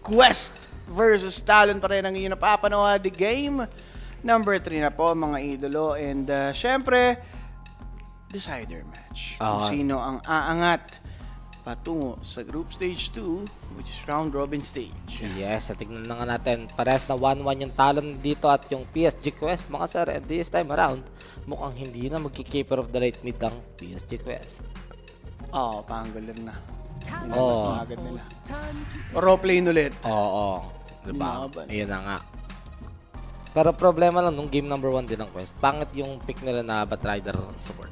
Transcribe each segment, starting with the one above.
Quest versus Talon pa rin ang inyong napapanood. Game number 3 na po mga idolo. And uh, syempre, decider match. Kung Ah. sino ang aangat patungo sa group stage 2 which is round robin stage. Yes, at tignan na nga natin. Parehas na 1-1 yung talon dito at yung PSG Quest. Mga sir, and this time around, mukhang hindi na magki-keeper of the late mid ang PSG Quest. Oo, oh, panggaler na. Oo. Agad nila. Roleplay ulit. Oo, diba? Ayun na nga. Pero problema lang nung game number 1 din ng Quest. Pangit yung pick nila na Batrider support.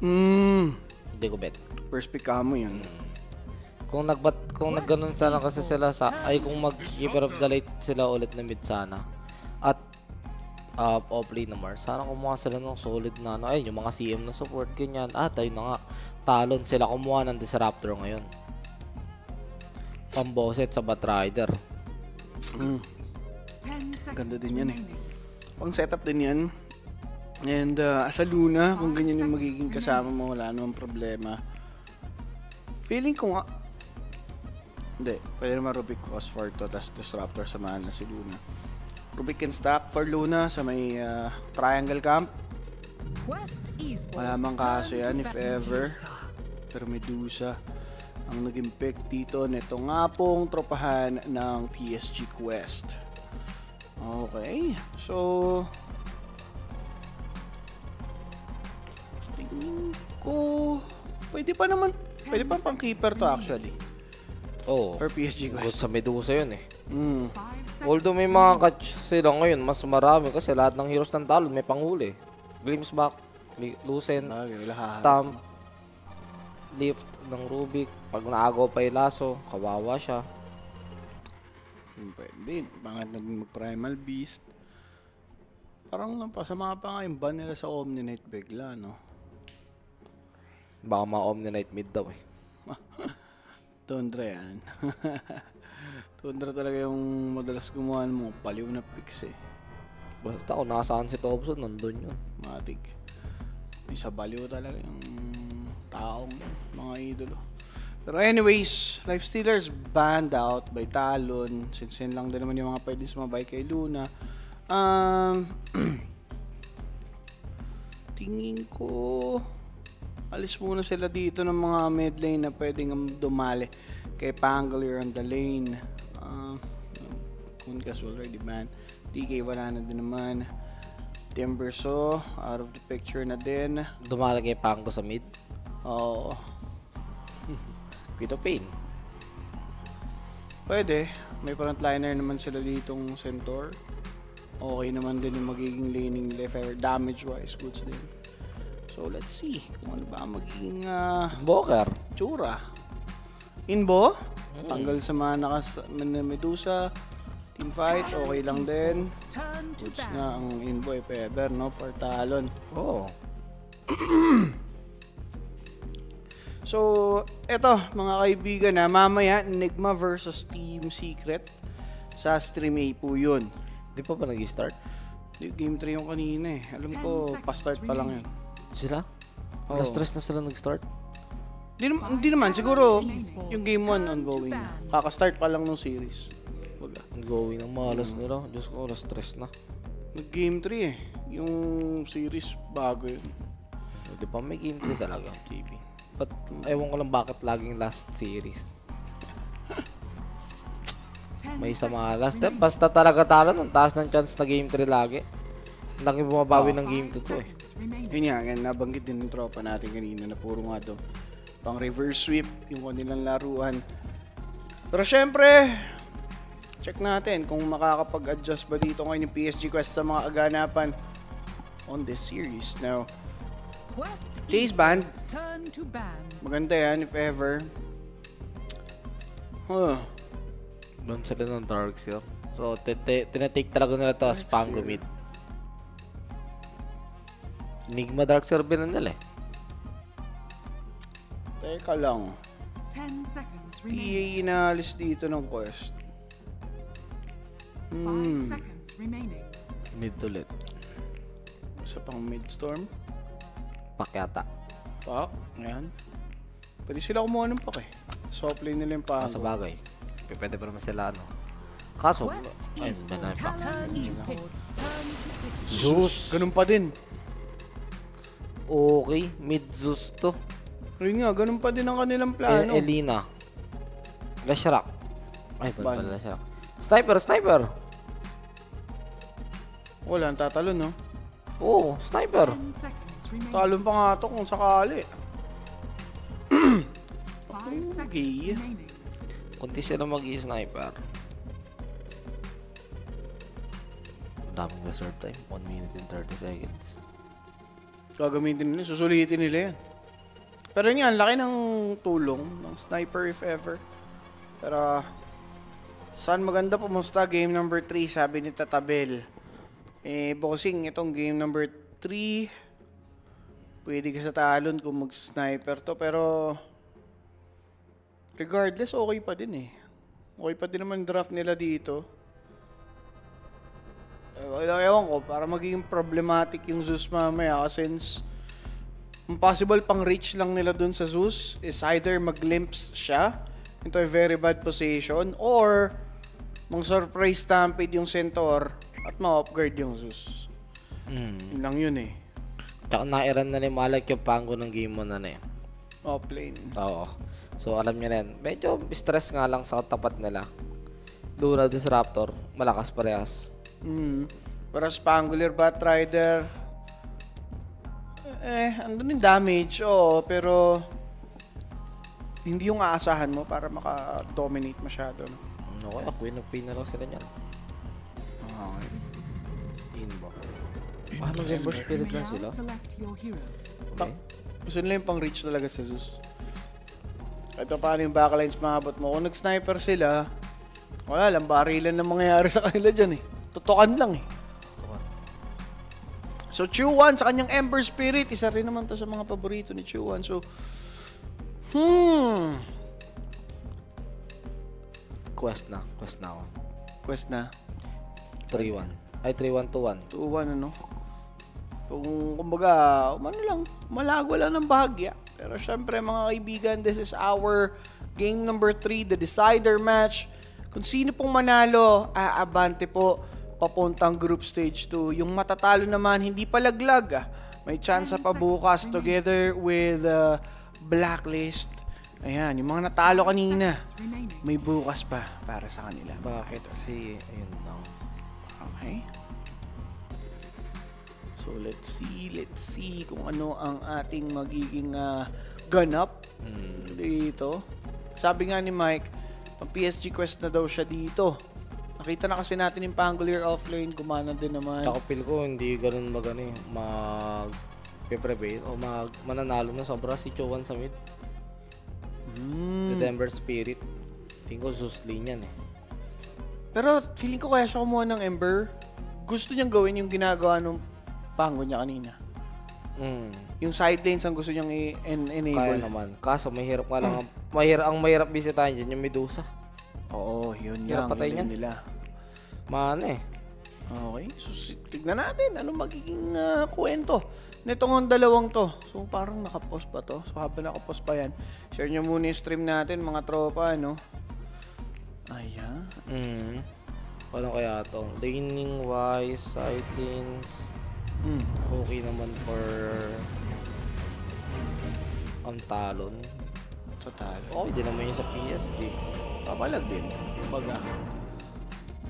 Mm, Hindi ko bet. first pick ka mo yun. Kung nagbat kung nagganon sana kasi sila sa ay kung mag keeper of the late sila ulit na mid sana. At uh, off lane na Mars. Sana kumuha sila ng solid na ano. Ayun, yung mga CM na support, ganyan. At ayun na nga, talon sila kumuha ng Disruptor ngayon. Pamboset sa Batrider. Mm. Ganda din yan eh. Pang setup din yan. And uh, sa Luna, kung ganyan yung magiging kasama mo, wala namang problema. Feeling ko nga, hindi, pwede naman Rubik was for to, tas Disruptor samahan na si Luna. Rubik can stack for Luna sa may uh, triangle camp. Wala mang kaso yan if ever. Pero Medusa ang naging pick dito nito nga pong tropahan ng PSG Quest. Okay, so tingin ko pwede pa naman pwede pa pang keeper to actually Oh, for PSG good Quest. sa Medusa yun eh. Mm. Although may mga catch sila ngayon, mas marami kasi lahat ng heroes ng talon may panghuli. Glimpse back, Lucent, stamp, lift ng Rubik. Pag naagaw pa yung laso, kawawa siya. Pwede. Bakit naging mag-primal beast? Parang napasama pa nga yung ban nila sa Omni Knight bigla, no? Baka mga Omni-Knight mid daw eh. Tundra yan. Tundra talaga yung madalas gumawa ng mga paliw na picks eh. Basta kung nasaan si Thompson, nandun yun. Matik. May sa baliw talaga yung taong mga idolo. Pero anyways, Life Stealers banned out by Talon. Since yun lang din naman yung mga pwede sumabay kay Luna. Um, tingin ko alis muna sila dito ng mga mid lane na pwedeng dumali kay Pangolier on the lane. Um, Kunkas already banned. TK wala na din naman. Timberso out of the picture na din. Dumala kay Pango sa mid. Oo. Pito Pain. Pwede. May frontliner naman sila ditong Centaur. Okay naman din yung magiging laning nila if ever damage-wise goods din. So, let's see kung ano ba ang magiging ah, Boker. tsura. Inbo, tanggal sa mga nakas na Medusa. Team fight, okay lang din. Goods nga ang Inbo if ever, no? For Talon. Oo. Oh. So, eto mga kaibigan na mamaya Enigma versus Team Secret sa stream A po yun. Di pa ba nag-start? Di- Game 3 yung kanina eh. Alam ko, pa-start pa lang yun. Sila? Oo. Alas stress na sila nag-start? Di, hindi naman, siguro yung game 1 ongoing na. Kaka-start pa lang ng series. Baga. Ongoing ng malas nila. Diyos ko, alas stress na. Nag-game 3 eh. Yung series bago yun. Di ba may game 3 talaga, JB? But ewan ko lang bakit laging last series. May isa mga last step. Basta talaga talo ng taas ng chance na game 3 lagi. Lagi bumabawi ng game 2 to eh. Yun nga, yan, nabanggit din ng tropa natin kanina na puro nga daw pang reverse sweep yung kanilang laruan. Pero syempre, check natin kung makakapag-adjust ba dito ngayon yung PSG Quest sa mga aganapan on this series. Now, Case band. Maganda yan if ever. Huh. Doon sila ng Dark Seal. So, tete- tinatake talaga nila to as Pango mid. Enigma Dark Seal bin nila eh. Teka lang. 10 seconds EA remaining. inaalis dito ng quest. 5 Hmm. seconds remaining. Mid ulit. Isa pang midstorm. Pakyata. Pak. Ayan. Pwede sila kumuha ng pak eh. Soft lane nila yung sa pango. bagay. P- Pwede pa naman sila ano. Kaso, ay, may na victory. Zeus. Ganun pa din. Okay, mid Zeus to. Ayun nga, ganun pa din ang kanilang El plano. Elina. Lashrak. Ay, Ban. ba pala Lashrak. Sniper, sniper! Wala, ang tatalo, no? Oo, sniper. 10 seconds remaining. Talon pa nga to kung sakali. 5 seconds Okay. Kunti sila mag-i-sniper. Daming reserve time. 1 minute and 30 seconds. Gagamitin nila, susulitin nila yan. Pero yun ang laki ng tulong ng sniper if ever. Pero, saan maganda pumusta? Game number 3, sabi ni Tatabel. Eh, bossing, itong game number 3, pwede ka sa talon kung mag-sniper to. Pero, regardless, okay pa din eh. Okay pa din naman draft nila dito. Ewan ko, para magiging problematic yung Zeus mamaya since ang possible pang reach lang nila dun sa Zeus is either mag-glimpse siya into a very bad position or mang surprise stampede yung Centaur at ma-upgrade yung Zeus. Hmm. Yun lang yun eh. Tsaka nairan na ni Malak yung pango ng game mo na na eh. Offlane. Oo. So, alam niya na yan. Medyo stress nga lang sa tapat nila. Luna Disruptor, malakas parehas. Mm. Para Spangular Bat Rider, eh, andun yung damage, oo, pero hindi yung aasahan mo para maka-dominate masyado. No? Kaya? Queen of Pain na lang sila niyan. Okay. Ba? Paano Ember Spirit lang sila? Pang, gusto nila yung pang-reach talaga sa Zeus. Kahit pa paano yung backlines maabot mo. Kung nag-sniper sila, wala lang, barilan na mangyayari sa kanila dyan eh. Tutukan lang eh. So, Chuan sa kanyang Ember Spirit, isa rin naman to sa mga paborito ni Chuan. So, hmm, Quest na. Quest na ako. quest na. 3-1. Ay, 3-1-2-1. 2-1 ano. Kung kumbaga, ano lang, malago lang ng bahagya. Pero syempre mga kaibigan, this is our game number 3, the decider match. Kung sino pong manalo, aabante po papuntang group stage 2. Yung matatalo naman, hindi pa laglag. Ah. May chance pa bukas together with uh, Blacklist. Ayan, yung mga natalo kanina, may bukas pa para sa kanila. Bakit? Kasi, ayun lang. Okay. So let's see, let's see kung ano ang ating magiging ah, ganap dito. Sabi nga ni Mike, pang PSG quest na daw siya dito. Nakita na kasi natin yung Pangolier offlane, gumana din naman. Feel ko hindi ganun mag ano eh, mag prevail o mag mananalo na sobra si Chowan sa mid. Hmm. The Denver Spirit. Tingin ko Zeus Lane yan eh. Pero feeling ko kaya siya kumuha ng Ember. Gusto niyang gawin yung ginagawa nung Pango niya kanina. Mm. Yung side lanes ang gusto niyang i-enable. Kaya naman. Kaso mahirap nga lang. ang, mahirap, ang mahirap bisitahin dyan yung Medusa. Oo, yun Hirap ang patayin galing yan. nila. Maano eh. Okay, so si- tignan natin ano magiging ah, kwento nitong dalawang to. So parang nakapost pa to. So habang nakapost pa yan, share nyo muna yung stream natin mga tropa, ano. Ayan. Mm. Paano kaya to? Laning wise, side lanes. Mm. Okay naman for ang talon. Total. Okay din naman yun sa PSD. Papalag din. Kumbaga.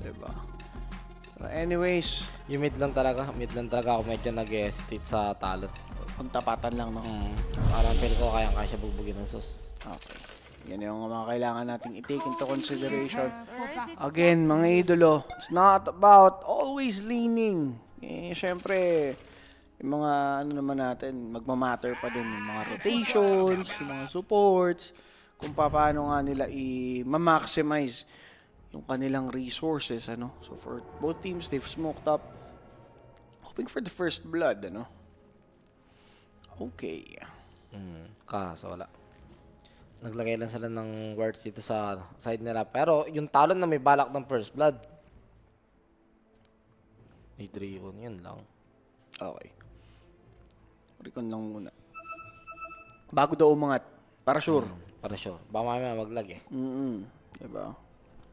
Diba? Pero anyways, Yung mid lang talaga. Mid lang talaga ako medyo nag-hesitate sa talon. kung tapatan lang, no? Mm. Parang feel ko kayang kaya siya bugbugin ng sus. Okay. Yan yung mga kailangan nating i-take into consideration. Again, mga idolo, it's not about always leaning. Eh, syempre, yung mga ano naman natin, magmamatter pa din yung mga rotations, yung mga supports, kung paano nga nila i-maximize yung kanilang resources, ano. So for both teams, they've smoked up, hoping for the first blood, ano. Okay. Mm. Kaso wala. Naglagay lang sila ng words dito sa side nila. Pero yung talon na may balak ng first blood. May Recon, yun lang. Okay. Recon lang muna. Bago daw umangat. Para sure. Para sure. Baka mamaya maglag eh. Mm Diba?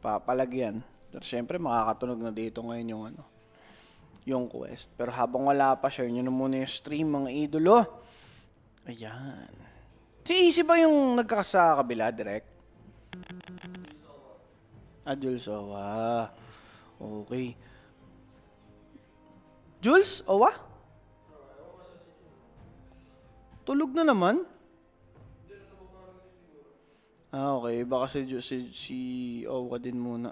papalagyan. Pero syempre, makakatunog na dito ngayon yung ano, yung quest. Pero habang wala pa, share nyo na muna yung stream, mga idolo. Ayan. Si Easy ba yung nagkakasa kabila, direct? Ah, Jules Owa. Okay. Jules Owa? Tulog na naman? Ah, okay. Baka si, si, si Owa din muna.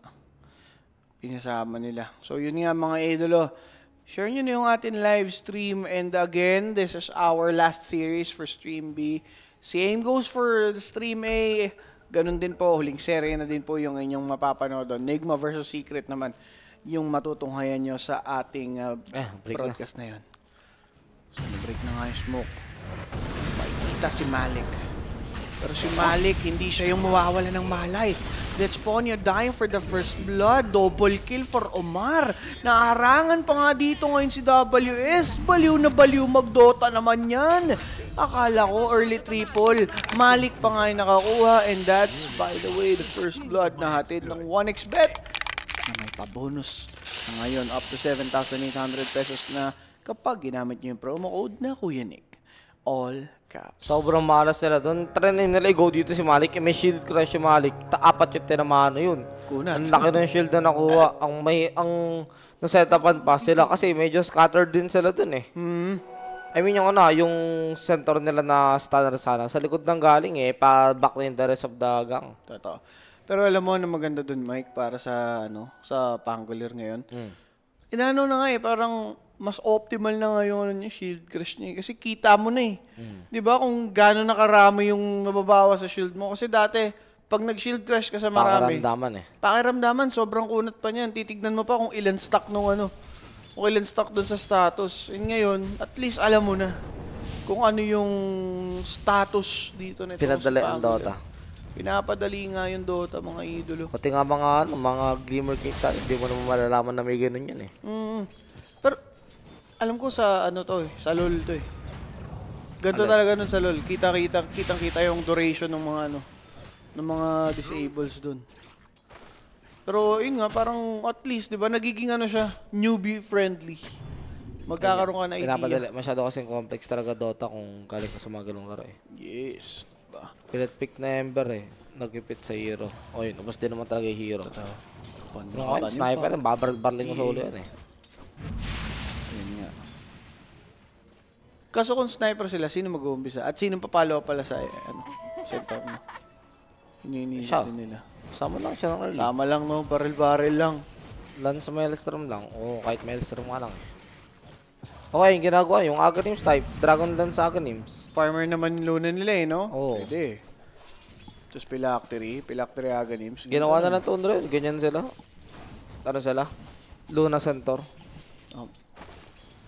Pinasama nila. So, yun nga mga idolo. Share nyo na yung ating live stream. And again, this is our last series for Stream B. Same goes for Stream A. Ganun din po. Huling serye na din po yung inyong mapapanood doon. Enigma versus Secret naman yung matutunghayan nyo sa ating uh, Eh, break na. broadcast na. yun. So, break na nga yung smoke. Makikita si Malik. Pero si Malik, hindi siya yung mawawala ng malay. Let's Ponyo dying for the first blood. Double kill for Omar. Naarangan pa nga dito ngayon si WS. Baliw na baliw magdota naman yan. Akala ko early triple. Malik pa nga yung nakakuha. And that's, by the way, the first blood na hatid ng 1xbet na may pa-bonus na ngayon up to 7,800 pesos na kapag ginamit niyo yung promo code na Kuya Nick. All caps. Sobrang malas nila doon. Try na nila i-go dito si Malik. Eh, may shield crush si Malik. Ta apat yung tinamaan na yun. Kunat. Ang laki ng shield na nakuha. Ang may, ang nasetapan pa sila kasi medyo scattered din sila doon eh. Hmm. I mean yung ano, yung center nila na stunner sana. Sa likod ng galing eh, pa back lane the rest of the gang. Totoo. Pero alam mo na maganda dun, Mike, para sa ano, sa Pangolier ngayon. Inano na nga eh, parang mas optimal na nga yung, ano, niya, shield crush niya. eh. Kasi kita mo na eh. Di ba kung gano'n nakarami yung nababawa sa shield mo. Kasi dati, pag nag-shield crush ka sa marami, Pakaramdaman eh. pakiramdaman, sobrang kunat pa niyan. Titignan mo pa kung ilan stock nung ano. Kung ilan stock dun sa status. And ngayon, at least alam mo na kung ano yung status dito na Pinadali ang Dota. Pinapadali nga yung Dota, mga idolo. Pati nga mga, ano, mga glimmer kita, hindi mo naman malalaman na may ganun yan eh. Mm. Pero, alam ko sa ano to eh, sa LoL to eh. Ganito talaga nun sa LoL. Kita-kita, kitang-kita yung duration ng mga ano, ng mga disables dun. Pero yun nga, parang at least, di ba, nagiging ano siya, newbie friendly. Magkakaroon ka na idea. Pinapadali, masyado kasing complex talaga Dota kung galing ka sa mga ganung laro eh. Yes. Diba? Pilit pick na Ember eh. Nagipit sa hero. O yun, ubos din naman talaga yung hero. Yung okay, sniper, babaril-baril ko sa ulo yan eh. Yun nga. Kaso kung sniper sila, sino mag-uumpisa? At sino papalo pala sa eh, ano, center mo? Din nila. Sama lang siya ng early. Tama lang no, baril-baril lang. Lan sa Maelstrom lang. O kahit Maelstrom nga lang. Okay, yung ginagawa, yung Aghanims type. Dragon Dance Aghanims. Farmer naman yung luna nila eh, no? Oo. Pwede. Tapos Phylactery, Phylactery Aganims. Ginawa na ng Tundra yun. Ganyan sila. Ano sila? Luna Centaur. Oh.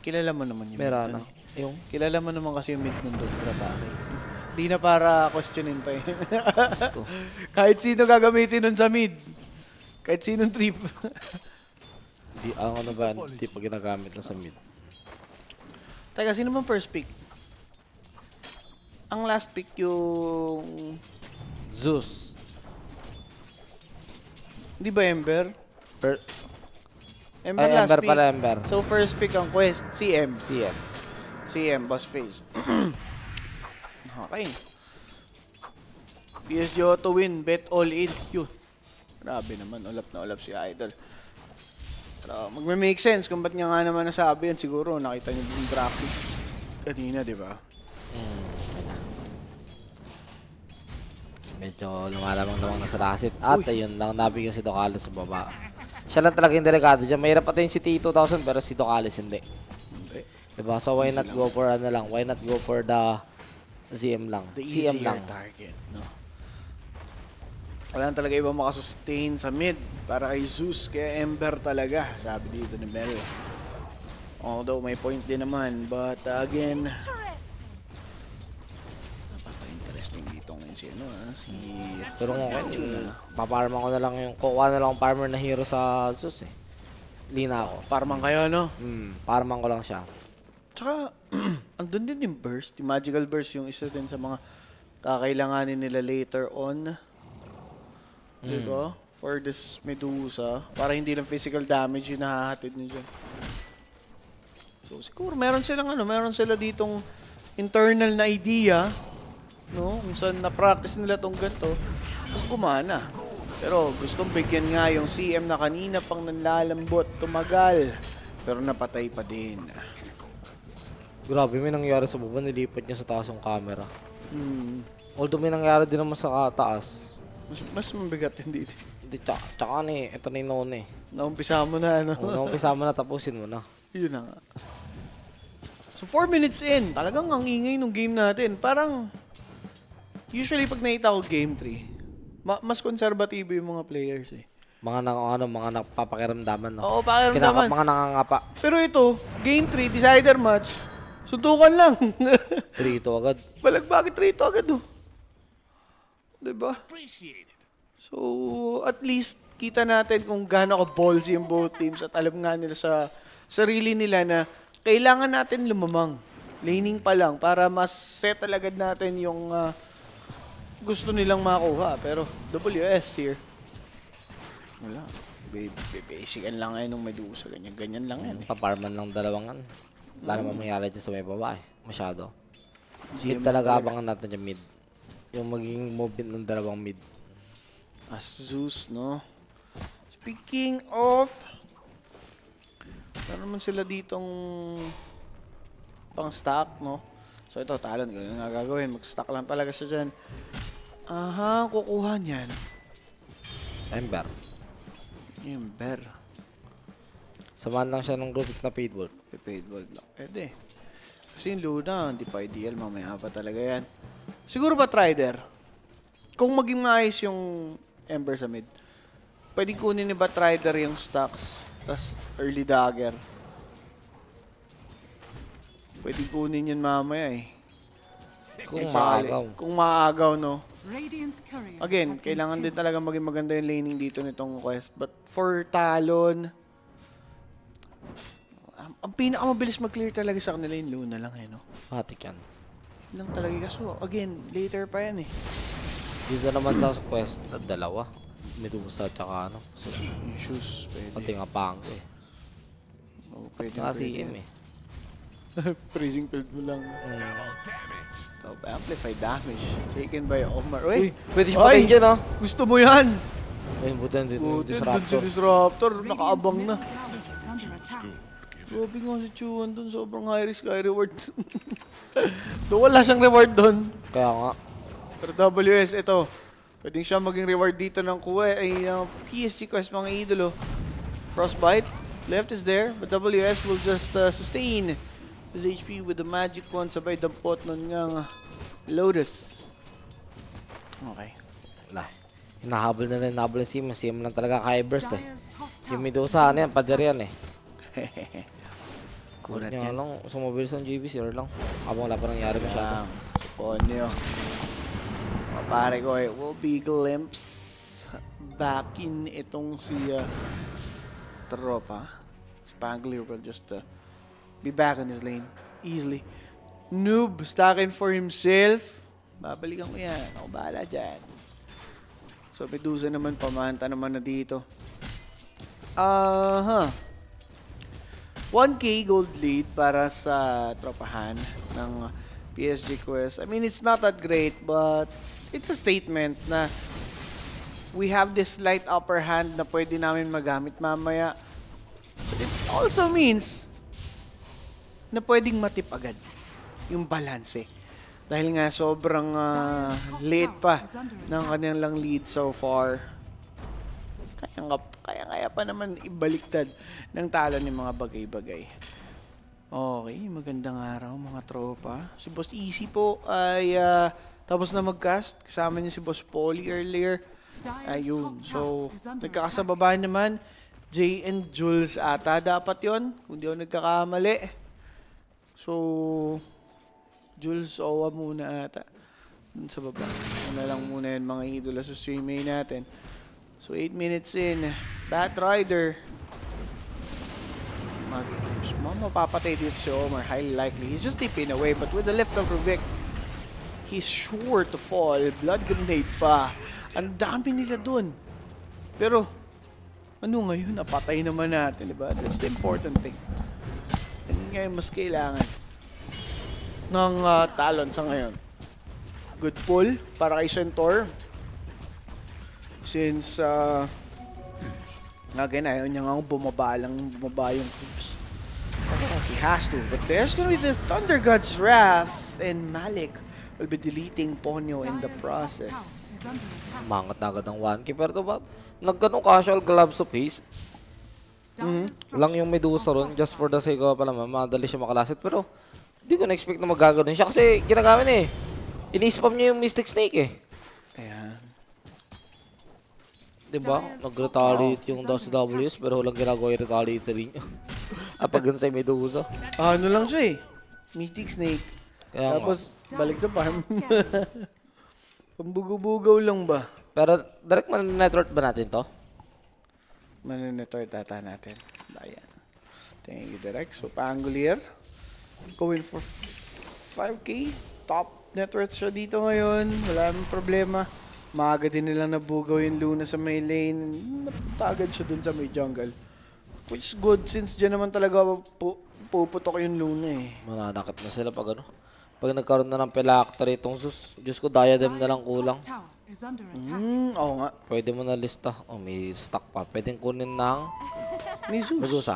Kilala mo naman yung Merana. mid, ano? Yung Kilala mo naman kasi yung mid ng Dondra pare. Di na para questionin pa eh. Kahit sino gagamitin nun sa mid. Kahit sinong trip. Di, ang ano ba, hindi pa ginagamit na sa mid. Teka, sino bang first pick? Ang last pick yung... Zeus. Di ba Ember? Per, Ember ay, last Ember pick. pala, Ember. So first pick ang quest, CM. CM. CM, boss phase. okay. PSG Auto win, bet all in. Yun. Grabe naman, ulap na ulap si Idol. Pero magme-make sense kung ba't niya nga naman nasabi yan. Siguro nakita niyo yung graphic kanina, di ba? Medyo lumalamang-lamang na sa lasit. At ayun lang, nabigyan si Docales sa baba. Siya lang talaga yung delikado dyan. Mahirap patayin si T2000 pero si Docales hindi. Hindi. Diba? So why not go for ano lang? Why not go for the ZM lang? The CM lang. target, no? Wala na talaga ibang makasustain sa mid para kay Zeus, kaya Ember talaga, sabi dito ni Mel. Although may point din naman, but uh, again, napaka-interesting dito ngayon si ano, ah, si Pero okay, Fortuna. paparman ko na lang yung, kukuha na lang farmer na hero sa Zeus eh. Lina ako. Parang kayo, no? Hmm, parman ko lang siya. Tsaka, andun din yung burst, yung magical burst, yung isa din sa mga kakailanganin nila later on. Diba? for this Medusa. Para hindi lang physical damage yung nahahatid nyo dyan. So, siguro meron silang ano, meron sila ditong internal na idea, no? Kung saan na-practice nila tong ganito, tapos gumana. Pero gustong bigyan nga yung CM na kanina pang nanlalambot, tumagal. Pero napatay pa din. Grabe, may nangyari sa baba. Nilipat niya sa taas yung camera. Hmm. Although may nangyari din naman sa taas. Mas, mas mabigat din dito. Hindi, tsaka, tsaka ano eh. Ito na yung noon eh. Naumpisa mo na, ano? Kung umpisa mo na, tapusin mo na. Yun na nga. So, 4 minutes in, talagang ang ingay nung game natin. Parang, usually pag nakita ko game 3, ma- mas konserbatibo yung mga players eh. Mga na, ano, mga napapakiramdaman, no? Oo, bakit Kinaka, mga nangangapa. Pero ito, game 3, decider match, suntukan lang. 3 ito agad. Balagbagit rito agad oh. Diba? So, at least kita natin kung gaano ka ballsy yung both teams at alam nga nila sa sarili nila na kailangan natin lumamang. Laning pa lang para mas set agad natin yung ah, gusto nilang makuha. Pero WS here. Wala. Ba- ba- Basican lang ngayon ng Medusa. Ganyan, ganyan lang yan eh. Paparman lang dalawang ano. Wala namang mangyari dyan sa may baba eh. Masyado. Mid talaga abangan natin yung mid. Yung magiging movement ng dalawang mid. Asus, no? Speaking of, meron naman sila ditong pang stock, no? So ito, talon, ganun nga gagawin. Mag-stock lang talaga siya dyan. Aha, kukuha niyan. Ember. Bear. Samahan lang siya ng group na feedball. Prepaid world lang. Pwede. Kasi yung Luna, hindi pa ideal. Mamaya pa talaga yan. Siguro ba Trider? Kung maging maayos yung Ember sa mid, pwedeng kunin ni ba Trider yung stocks, tas early dagger. Pwedeng kunin yun mamaya eh. Kung maagaw. Kung maagaw, no? Again, kailangan din talaga maging maganda yung laning dito nitong quest. But for Talon, ang, ang pinakamabilis mag-clear talaga sa kanila yung Luna lang eh, no? Yun lang talaga. Kaso, again, later pa yan eh. Dito naman sa quest, na dalawa. Medusa tsaka ano. So, Yung shoes, pwede. pati nga pango eh. Oh, pwede, Saka pwede. CM eh. Freezing field mo lang. Mm. Top amplify damage. Taken by Omar. Uy, pwede siya Ay! patayin dyan ah. gusto mo yan! Ayun, buti yung Buti, dun si disruptor. Disruptor. Radiant's Nakaabang na. Grabe nga si Chuan dun. Sobrang high risk, high reward. so, wala siyang reward dun. Kaya nga, Pero WS, ito. Pwedeng siya maging reward dito ng kuwe, ay uh, PSG quest mga idolo. Frostbite, left is there, but WS will just uh, sustain his HP with the magic one sabay dampot nun nga Lotus. Okay. wala. Hinahabol na rin, hinahabol yung CM. Yung CM lang talaga kaya burst eh. Yung Medusa, ano yan, pader yan eh. Kulat yan. lang, sumabilis ang GBC or lang. Habang wala pa nangyari masyado. Lang. Ponyo. Mga pare ko, it will be glimpse back in itong si uh, Tropa. Spangler will just uh, be back in his lane easily. Noob, stacking for himself. Babalikan ko yan. Ako bahala dyan. So, Medusa naman, pamanta naman na dito. Aha. 1K gold lead para sa tropahan ng PSG Quest. I mean, it's not that great, but it's a statement na we have this light upper hand na pwede namin magamit mamaya. But it also means na pwedeng matip agad yung balance Dahil nga sobrang ah, late pa ng kanilang lead so far. Kaya kaya kaya pa naman ibaliktad ng talo ng mga bagay-bagay. Okay, magandang araw mga tropa. Si Boss Easy po ay ah, tapos na mag-cast. Kasama niya si Boss Polly earlier. Ayun. So, nagkakasababa naman. Jay and Jules ata dapat yon Kung di ako nagkakamali. So, Jules Owa muna ata. Dun sa baba. Ano lang muna yun mga idolo sa stream natin. So, 8 minutes in. Bat Rider. Mag-eclipse. Mapapatay dito si Omar. Highly likely. He's just tipping away. But with the lift of Rubik, he's sure to fall. Blood grenade pa. Ang dami nila dun. Pero, ano ngayon? Napatay naman natin, di ba? That's the important thing. Yan nga yung mas kailangan ng ah, talon sa ngayon. Good pull para kay Centaur. Since, uh, again, ayaw niya nga bumaba lang, bumaba yung troops. He has to. But there's gonna be this Thunder God's Wrath and Malik will be deleting Ponyo in the process. Mangat na agad ng 1K. Pero ito ba, nagganong casual gloves of haste. Dire's Lang yung Medusa ron, just for the sake of, mo, madali siya makalasit. Pero, hindi ko na-expect na magagano'n siya kasi ginagamit eh. Ini-spam niya yung Mystic Snake eh. Diba? Nag-retaliate yung WS pero walang ginagawa yung retaliate sa linya. Kapag yun sa Medusa. Ano lang siya eh. Mythic Snake. Kaya nga. Tapos, balik sa farm. Pambugo-bugaw lang ba? Pero, direct man network ba natin to? Maninitor data natin. Ayan. Thank you, Direct. So, Pangolier. Going for 5K. Top net worth siya dito ngayon. Wala namang problema. Maaga din nilang nabugaw yung Luna sa may lane. Napunta agad siya dun sa may jungle. Which is good since dyan naman talaga pu puputok yung Luna eh. Mananakit na sila pag ano. Pag nagkaroon na ng Pelactor itong sus. Diyos ko, diadem na lang kulang. Hmm, oo nga. Pwede mo na lista. Oh, may stock pa. Pwedeng kunin ng Ni Zeus.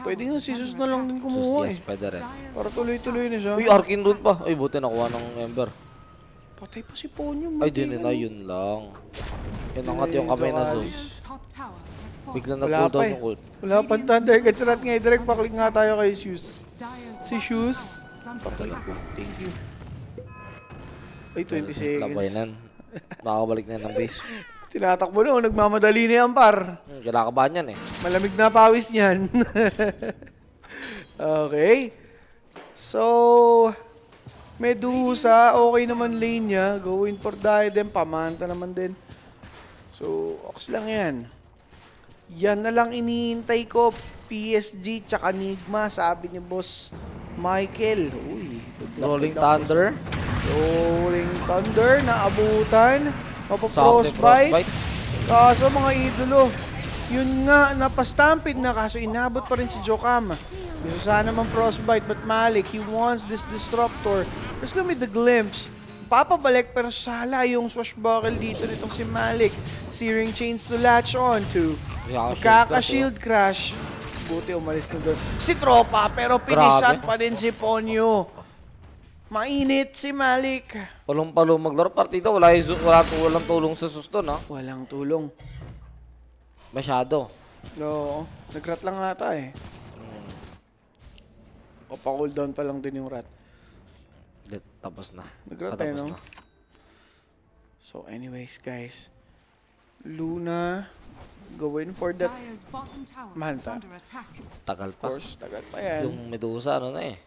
Pwede nga si Zeus na lang din kumuha yes, eh. pwede rin. Para tuloy-tuloy na siya. Uy, Arkin doon pa. Uy, buti nakuha ng Ember. Patay pa si Ponyo. Ay, matay di ka na, yun lang. Inangat yung kamay na Zeus. Biglang Wala nag-cooldown pa eh. yung ult. Wala pa Thunder. Gets rat nga. Direct paklik nga tayo kay Zeus. Dire's Si Shoes. Patay ko. Thank you. Ay, 20 seconds. Labay nan. Nakakabalik na ng base. Tinatakbo na. oh, Nagmamadali na yan, par. Hmm, kinakabahan yan eh. Malamig na pawis niyan. okay. So, Medusa, okay naman lane niya. Going for diadem, pamanta naman din. So, ox lang yan. Yan na lang iniintay ko. PSG tsaka Nigma, sabi ni Boss Michael. Uy, Rolling Thunder. Rolling Thunder na abutan. Sakto Mapa-frostbite. frostbite. Kaso mga idolo, yun nga, napastampid na kaso inabot pa rin si Jokam. Gusto sana man frostbite but Malik, he wants this disruptor. There's gonna be the glimpse. Papabalik pero sala yung swashbuckle dito nitong si Malik. Searing chains to latch on to. Magkaka-shield crash. Buti umalis na doon. Si Tropa pero pinisan pa din si Ponyo. Mainit si Malik. Palong-palong maglaro partida. Wala, wala, walang tulong sa susto, no? Walang tulong. Masyado. No, nag-rat lang ata eh. O pa-cooldown pa lang din yung rat. Di- Tapos na. Nag-rat eh, no? na. So anyways, guys. Luna, going for that. Manta. Tagal Of pa. course, tagal pa yan. Yung Medusa, ano na eh.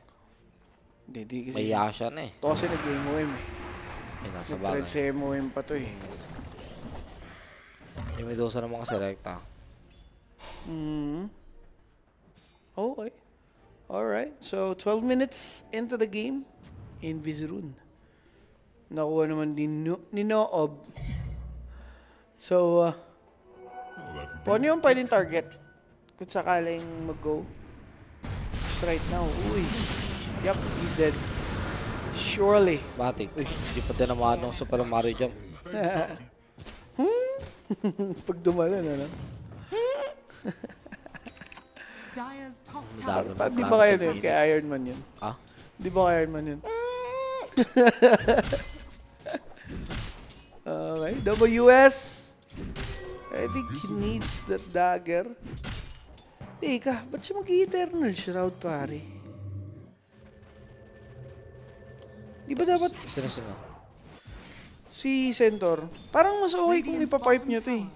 Hindi, di kasi. May Yasha na eh. Ito kasi nag-MOM eh. Ay, nasa Nag-thread bagay. sa MOM pa to eh. Yung Medusa naman kasi rekta. Hmm. Okay. Alright. So, 12 minutes into the game. In Vizrun. Nakuha naman no, ni Noob. So, uh, paano yung pwedeng target? Kung sakaling mag-go. Just right now. Uy. Yup, he's dead. Surely. Batik. Uy, hindi pa tinamaan ng Super Mario Jump. Pag dumalan, ano? Dami Pa, di ba kaya to yun? Kay Iron Man yun? Ah? Di ba kay Iron Man yun? okay, WS. I think he needs that dagger. Teka, ba't siya mag-eternal shroud, pare? Di ba dapat Sino sino? si Centaur? Parang mas okay kung ipapipe niyo to eh.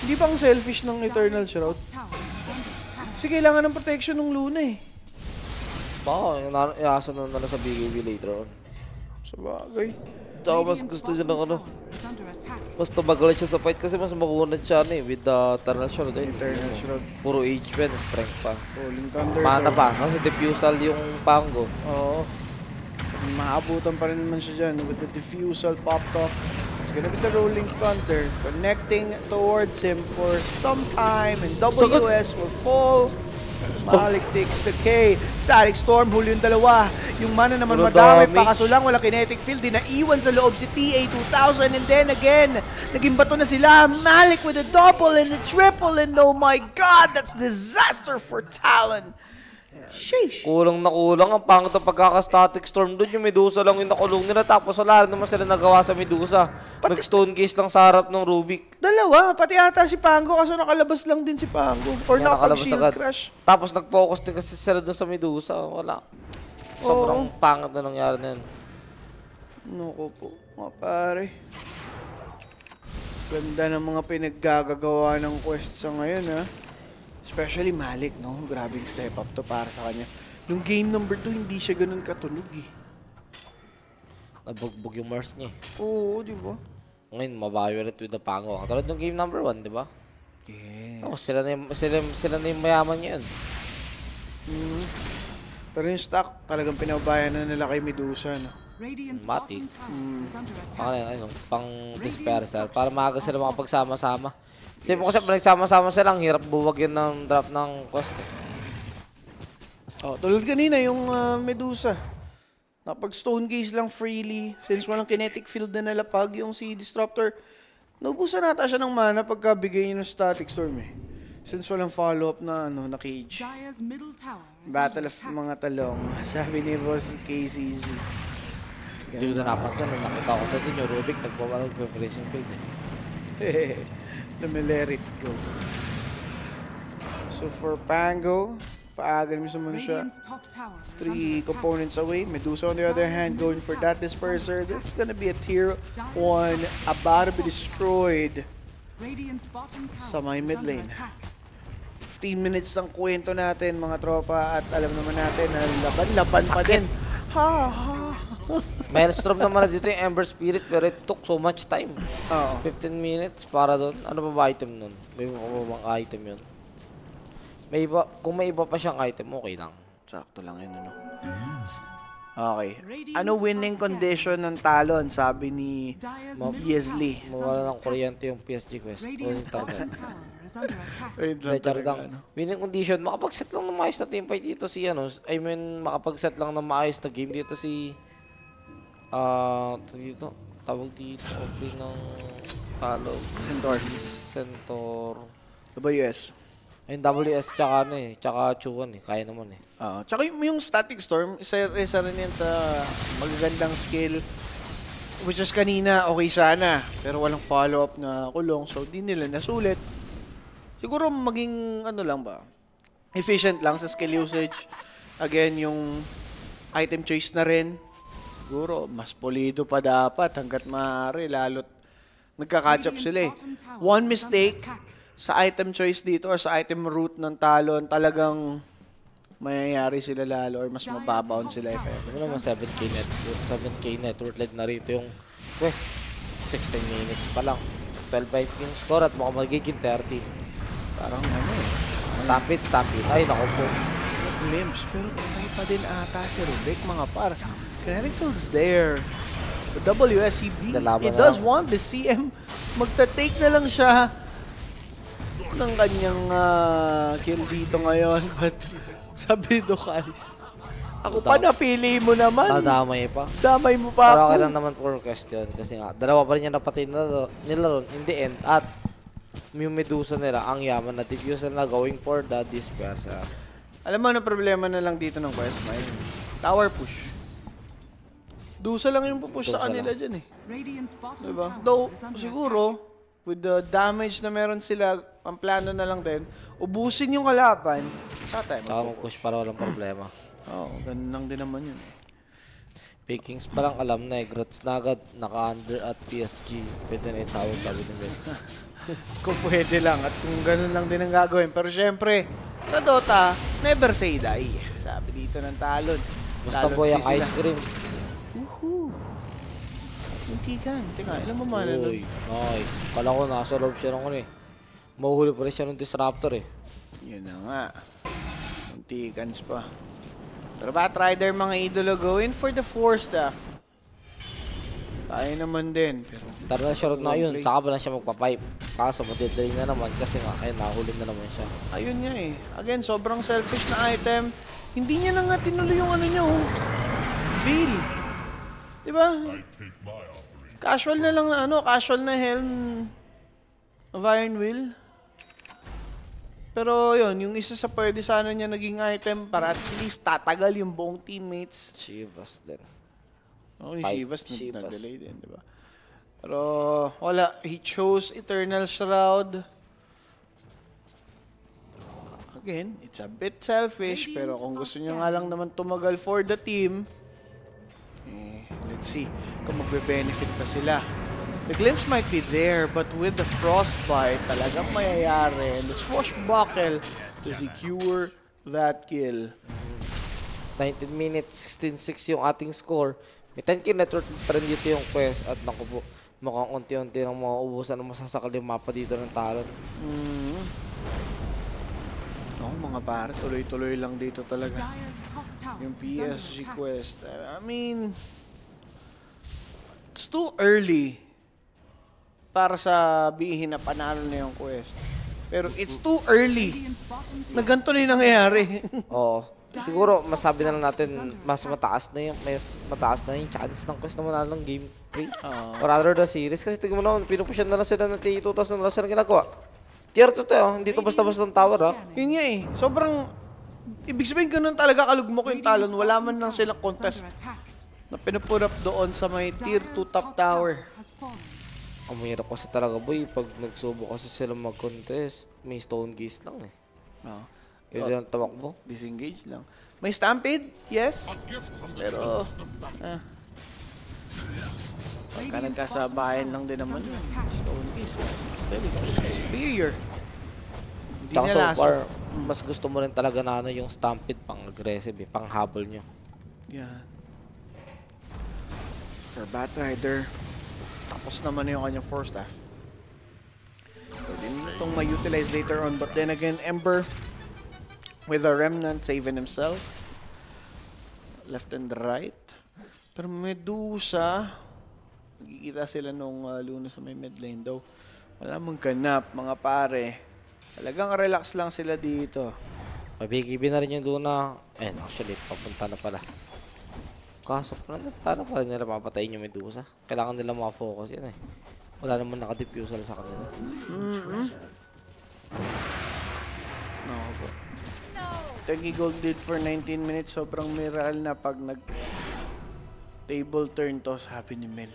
Hindi bang selfish ng eternal shroud? Kasi kailangan ng protection ng Luna eh. Baka, iasa na nila sa BKB later on. Sa bagay. Tsaka mas gusto niya ng ano. Mas tumagalit siya sa fight kasi mas makunat siya ano eh, with the Eternal Shroud eh. Eternal shroud. Puro HP and strength pa. Rolling Thunder. Mana pa, kasi diffusal yung pango. Oo. Maabutan pa rin naman siya dyan with the diffusal popped off. Gonna be the rolling thunder connecting towards him for some time and So. WS will fall. Malik takes the K. Static Storm, huli yung dalawa. Yung mana naman Puro madami damage. pa kaso lang wala kinetic field. Di naiwan sa loob si TA2000 and then again, naging bato na sila. Malik with a double and a triple and oh my god, that's disaster for Talon. Sheesh. Kulang na kulang. Ang pangit ang pagkaka-static storm doon. Yung Medusa lang yung nakulong nila. Tapos wala rin naman sila nagawa sa Medusa. Nag-stone case lang sa harap ng Rubik. Dalawa, pati ata si Pango kaso nakalabas lang din si Pango. Or nakalabas nakapag-shield agad. crush. Tapos nag-focus din kasi sila doon sa Medusa. Wala. Sobrang pangit na nangyari na yun. Naku po, mga pare. Ganda ng mga pinaggagawa ng quest sa ngayon, ha? Especially Malik, no? Grabing step up to para sa kanya. Nung game number 2, hindi siya ganun katunog, eh. Nabugbog yung Mars niya. Oo, di ba? Ngayon, mabayo with the Pango. Katulad ng game number 1, di ba? Yes. Oh, sila na yung, sila, sila na yung mayaman niyan. Mhm. Pero yung stock, talagang pinabayan na nila kay Medusa, no? Mati. attack. Pang, ano, pang disperser. Para maaga sila makapagsama-sama. Kasi mo kasi pag nagsama-sama sila, ang hirap buwag yun ng drop ng quest. eh. Oh, tulad kanina yung ah, Medusa. Napag stone gaze lang freely since walang kinetic field na nalapag yung si Disruptor. Naubusan nata siya ng mana pagka bigay niya ng static storm eh. Since walang follow-up na ano na cage. Battle of mga talong. Sabi ni Boss KCG. Hindi ko na napansin na nakita ko sa yung Rubik nagbabalag for finishing build eh. Let me let it go. So for Pango, paagal mo naman siya. Three components away. Medusa on the other hand going for that disperser. That's gonna be a tier one about to be destroyed. Radiant's bottom tower Sa may mid lane. attack. 15 minutes ang kwento natin mga tropa at alam naman natin na laban-laban pa din. Ha ha. Maelstrom naman na dito yung Ember Spirit pero it took so much time. Oo. 15 minutes para doon. Ano ba ba item nun? May mga ba bang item yun? May iba, kung may iba pa siyang item, okay lang. Sakto lang yun ano. Okay. Ano winning condition ng talon? Sabi ni Yesley. Mawala ng kuryente yung PSG quest. O yung target. Wait. Winning condition, makapag-set lang ng maayos na teamfight dito si ano, I mean, makapag-set lang ng maayos na game dito si ah dito, tawag dito, okay ng talo. Centaur. Centaur. WS. Ayun, WS tsaka ano eh, tsaka Chuan eh, kaya naman eh. Oo. Tsaka yung, yung static storm, isa, isa rin yan sa magagandang skill. Which is kanina, okay sana. Pero walang follow-up na kulong. So, di nila nasulit. Siguro maging, ano lang ba, efficient lang sa skill usage. Again, yung item choice na rin. Siguro, mas polido pa dapat hanggat maaari. Lalo't nagka-catch up sila eh. One mistake sa item choice dito or sa item route ng talon, talagang mayayari sila lalo or mas mababaon sila if ever. Ano naman 7k net, 7k net worth lead na rito yung quest. 16 minutes pa lang. 12 5 yung score at mukhang magiging 30. Parang ano eh. Stampede, stampede. Ay, naku po. glimpse, pero patay pa din ata si Rubik, mga par. Field's there. The WSCB, Lalaban it does lang. want the CM. Magta-take na lang siya ng kanyang ah, kill dito ngayon. But sabi do Kalis, ako pa napili mo naman. Nadamay pa. Damay mo pa Pero ako. lang naman for question kasi nga, dalawa pa rin yung napatay nila, nila ron in the end at yung Medusa nila, ang yaman na diffuser na going for the disperser. Alam mo ano problema na lang dito ng Quest Mine? Tower push. Dusa lang yung pupush sa kanila lang. dyan eh. Diba? Though, siguro, with the damage na meron sila, ang plano na lang din, ubusin yung kalaban, sa tayo Tsaka magpupush. mag-push para walang problema. Oo, oh, ganun lang din naman yun. eh. Pickings pa lang alam na eh, Grots na agad, naka-under at PSG. Pwede na itawag sabi ng Ben. Kung pwede lang, at kung ganun lang din ang gagawin. Pero syempre, sa Dota, never say die. Sabi dito ng talon. Basta ang sila. ice cream. Ka. Teka, ilan mo mana nun? Uy, nice. Kala ko nasa loob siya ng ano eh. Mahuhuli pa rin siya ng Disruptor eh. Yun na nga. Muntikans pa. Pero Batrider mga idolo going for the four staff. Kaya naman din, pero Tara na short na yun. Saka ba na siya magpa-pipe? Kaso madidelay na naman kasi nga kaya nahuli na naman siya. ayun nga eh. Again, sobrang selfish na item. Hindi niya na nga tinuloy yung ano niya, oh. Feel. Di ba? Casual na lang na ano, casual na helm of Iron Will. Pero yun, yung isa sa pwede sana niya naging item para at least tatagal yung buong teammates. Chivas din. Oh, yung Shivas, na- Shivas. na-delay din, di ba? Pero wala, he chose Eternal Shroud. Again, it's a bit selfish, pero kung gusto niya nga lang naman tumagal for the team, let's see kung magbe-benefit pa sila. The glimpse might be there, but with the frostbite, talagang mayayari. And the swashbuckle to secure that kill. 19 minutes, 16-6 yung ating score. May 10k network pa rin dito yung quest at naku po, mukhang unti-unti nang mauubusan ng masasakal yung mapa dito ng talon. Mm. Oo, mga pare, tuloy-tuloy lang dito talaga. Yung PSG quest. I mean, it's too early para sabihin na panalo na yung quest. Pero it's too early na ganito na yung nangyayari. Oo. Siguro masabi na lang natin mas mataas na yung mas mataas na yung chance ng quest na manalo ng game 3. Oo. Or rather the series kasi tingnan mo naman pinupusyan na lang sila ng T2000 na lang sila ginagawa. Tier 2 to, oh. hindi to basta-basta ng tower ah. Yun nga eh. Sobrang, ibig sabihin ganun talaga kalugmok yung talon. Wala man lang silang contest. Na pinuput up doon sa may tier 2 Dyer's top tower. Ang mahirap kasi talaga boy pag nagsubo kasi sila mag-contest, may stone gaze lang eh. Oo. Yun yung tamakbo. Disengage lang. May stampede? Yes. Pero, ah. Pagka nagkasabayan lang din naman yun. Stone Beast is still superior. Hindi so far, mas gusto mo rin talaga na ano yung stampede pang aggressive eh, pang habol nyo. Yeah. For Bat Rider, tapos naman yung kanyang first half. Pwede itong ma-utilize later on. But then again, Ember, with a remnant, saving himself. Left and right. Pero Medusa, magkikita sila nung uh, Luna sa may mid lane daw. Wala mong ganap, mga pare. Talagang relax lang sila dito. Mabigibin na rin yung Luna. Ayun, actually, papunta na pala. Kaso, paano, paano pala nila papatayin yung Medusa? Kailangan nila makafocus yan eh. Wala naman nakadifusal sa kanila. No, po. 30 gold lead for 19 minutes. Sobrang miracle na pag nag table turn toss happy ni Mel.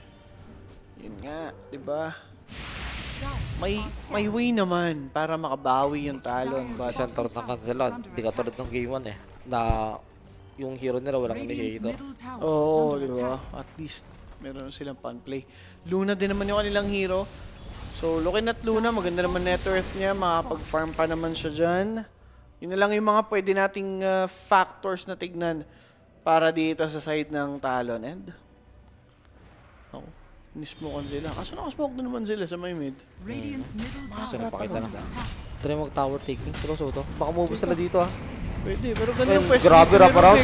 Yun nga, di ba? May may way naman para makabawi yung talon. Isang turret ng kanselan. Hindi ka tulad ng game 1 eh. Na yung hero nila walang initiator. Oo, is di ba? At least meron silang fun play. Luna din naman yung kanilang hero. So, looking at Luna, maganda naman net worth niya. Makapag-farm pa naman siya dyan. Yun na lang yung mga pwede nating uh, factors na tignan para dito sa side ng Talon. And, ako, nismokean sila. Kaso nakasmoke na naman sila sa may mid. Radiant's middle Gusto tower na is pakita na. Try mag tower taking. Pero so to. Baka move sila dito ah. Pwede, pero ganun yung pwesto grabe, wraparound.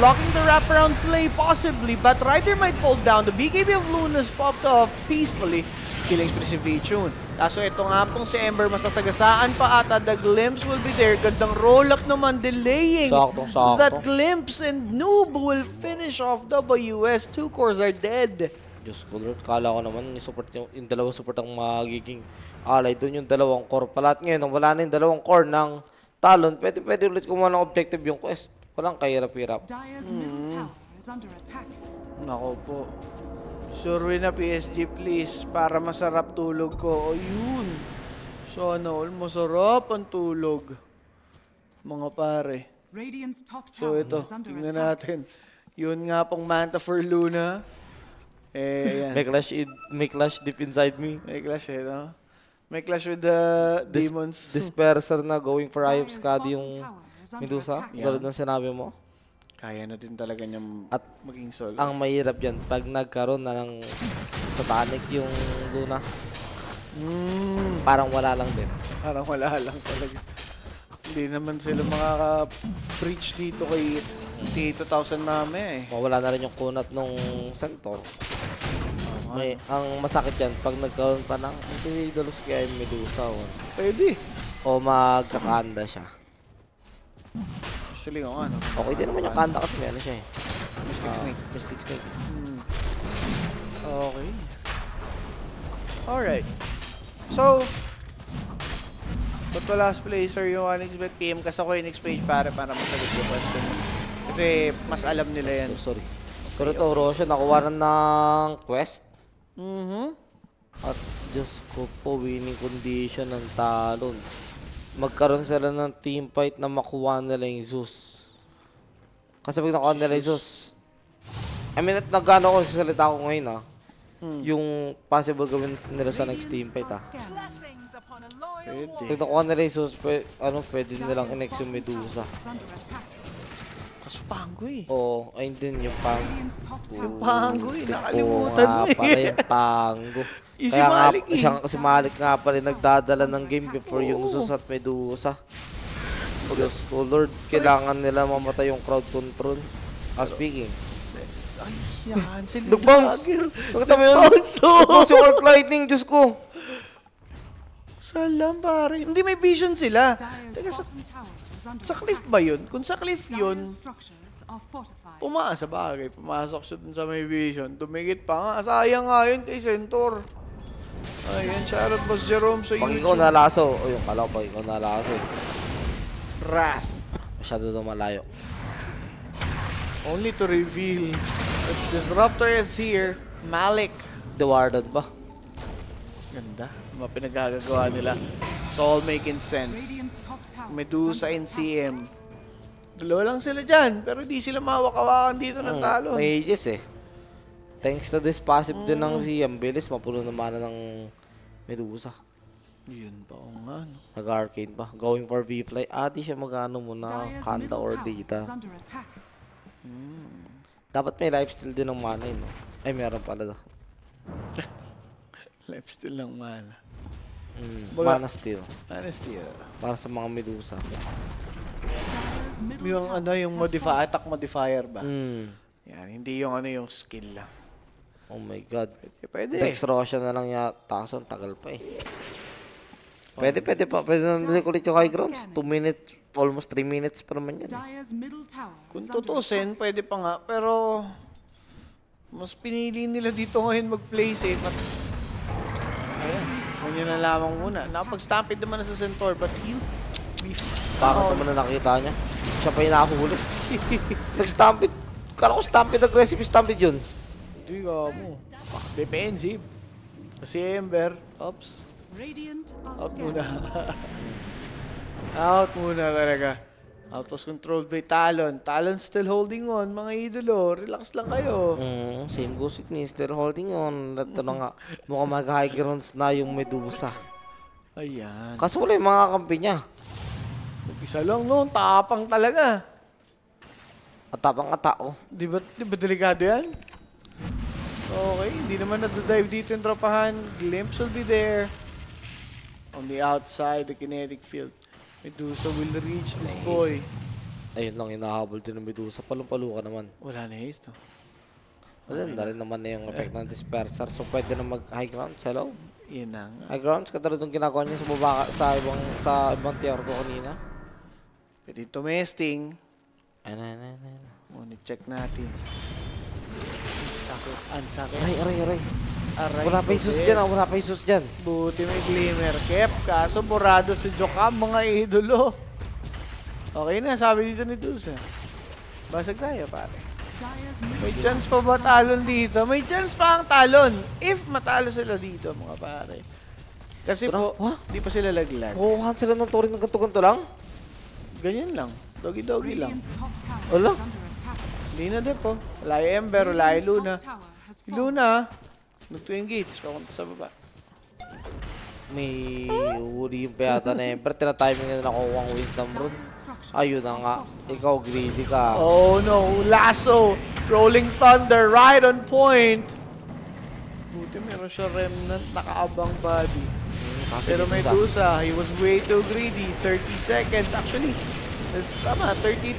Blocking the wraparound play, possibly, but Rider might fall down. The BKB of Luna's popped off peacefully, killing Spree Chun. Kaso ito nga pong si Ember, masasagasaan pa ata. The glimpse will be there. Gandang roll-up naman, delaying Saktong sakto. that glimpse. And Noob will finish off WS. Two cores are dead. Diyos ko Lord, kala ko naman yung support yung, yung dalawang support ang magiging alay doon yung dalawang core. Palat ngayon, wala na yung dalawang core ng talon, pwede pwede ulit kumuha ng objective yung quest. Walang kahirap-hirap. Attack. Nako po. Survey na PSG please para masarap tulog ko. O yun. Sana all masarap ang tulog. Mga pare. So ito, tingnan natin. Yun nga pong Manta for Luna. Eh, ayan. May clash, in, may clash deep inside me. May clash eh, no? May clash with the Dis- demons. Disperser na going for Scud bottom yung Medusa. Yeah. Tulad ng sinabi mo. Kaya na din talaga niyang At maging solo. ang mahirap yan, pag nagkaroon na ng satanic yung Luna, Mm, parang wala lang din. parang wala lang talaga. Hindi naman sila makaka-breach dito kay T2000 namin eh. Mawala na rin yung kunat nung Centaur. May, ang masakit yan, pag nagkaroon pa ng Daedalus kaya yung Medusa o, Pwede. o magkakanda siya. Actually, oo ano. Okay din naman yung kanda kasi may ano siya eh. Mystic Ah, Snake. Mystic Snake. Okay. Alright. So, ba't wala sa placer yung unexpected PM? Kasi ako yung next page para para masagot yung question. Kasi mas alam nila yan. So, sorry. Pero ito, Roshan, nakuha na ng quest. Mm-hmm. At Diyos ko po, winning condition ng talon. Magkaroon sila ng team fight na makuha nila yung Zeus. Kasi pag nakuha nila yung Zeus, I mean, at nagano ko, sasalita ko ngayon ah. Yung possible gawin nila sa next team fight ah. Pwede. Pag nakuha nila yung Zeus, pwede, ano, pwede nilang inex yung Medusa. Kaso panggo eh. Oo, ayun din yung pang... Radiant's top tower Panggo eh. Oo Nakalimutan mo nga pala eh. yung Pango. Yung si Kaya nga, Malik eh. siya, si Malik nga pala yung nagdadala ng game before yung Zeus at Medusa. Diyos ko, Lord, kailangan nila mamatay yung crowd control. Ah, speaking. Ay, yan. Nag-bounce! Nakita mo yun? Nag-bounce, oh. Nag-bounce yung Arc Lightning, Diyos ko! Salam pare. Hindi may vision sila. Teka, sa, sa cliff ba yun? Kung sa cliff yun, fortified. Pumaasa bagay, pumasok siya dun sa may vision. Tumigit pa nga. Sayang nga yun kay Centaur. Ayan, shoutout Boss Jerome sa Pag ikaw YouTube. nalaso, o yung kalaw pag ikaw nalaso, Wrath. masyado na malayo. Only to reveal that Disruptor is here. Malik. The Warden ba? Ganda. Mga pinagagagawa nila. It's all making sense. Medusa and. CM. Dalawa lang sila dyan, pero di sila mawakawakan dito ng talon. May ages eh. Thanks to this passive din ng Siam, bilis mapuno na mana ng Medusa. Yun pa o nga. no. Nag-arcane pa. Going for V-Fly. Ah, di siya mag-ano muna. Kanta or under attack. Dapat may lifesteal din ng mana yun. No? Ay, meron pala. daw. Lifesteal lang mana. Mm, Baga- mana steal. Honestly, uh, Para sa mga Medusa. Yung ano, yung modify, attack modifier ba? Mm. Yan, hindi yung ano yung skill lang. Oh my God. Eh, pwede. Dex Roshan na lang yata. Kaso, ang tagal pa eh. Pwede, pwede pa. Pwede na nila ulit yung high grounds. 2 minutes, almost 3 minutes pa naman yan. eh. Kung tutusin, pwede pa nga. Pero, mas pinili nila dito ngayon mag-play safe at Ganyan na lamang muna. Nakapag-stampede naman na sa Centaur, but he'll be Bakit naman na nakita niya? Siya pa yung nakahuli. Nag-stampede. Kala ko stampede, aggressive stampede yun. Hindi ka mo. Defensive. Kasi Ember, ops, Radiant are out muna. out muna talaga. Out was controlled by Talon. Talon still holding on, mga idolo. Relax lang kayo. Mm, same goes with me. Still holding on. Ito na nga. Mukhang mag-high grounds na yung Medusa. Ayan. Kaso wala yung mga kampi niya. Isa lang no, tapang talaga. At tapang katao. Di ba, di ba delikado yan? Okay, hindi naman nadidive dito yung tropahan. Glimpse will be there. On the outside, the kinetic field. Medusa will reach this boy. Ayun lang, hinahabol din ng Medusa. Palong-palo ka naman. Wala na haste, no? Maganda rin naman na yung effect ng Disperser. So, pwede na mag-high grounds. Hello? Yun na nga. High grounds, katulad ng ginagawa niya sa baba, sa ibang, sa ibang tier ko kanina. Pwede tumesting. Ayun, ayun, ayun, ayun. Ngunit check natin. Sakit, unsakit. Aray, aray, aray. Aray, Wala pa yung sus dyan, ah. Wala pa yung sus dyan. Buti may glimmer. Kep, kaso burado si Jokam, mga idolo. Okay na, sabi dito ni Dulce. Basag tayo, pare. May chance pa ba talon dito? May chance pa ang talon. If matalo sila dito, mga pare. Kasi Pero, po, wah? di pa sila laglag. Kukuhan sila ng turing ng ganto-ganto lang? Ganyan lang. Doggy-doggy lang. Wala. Hindi na din po. Wala yung Ember, wala yung top Luna. Luna, nag-twin gates, papunta sa baba. May huli yung payata na Emperor. Tinatiming na nakuha ang wisdom structures Ayun na nga. Ikaw, greedy ka. Oh no, Lasso! Rolling Thunder, right on point! Buti meron siya remnant, nakaabang body. Hmm, Pero. Medusa, he was way too greedy. 30 seconds. Actually, that's tama, 32.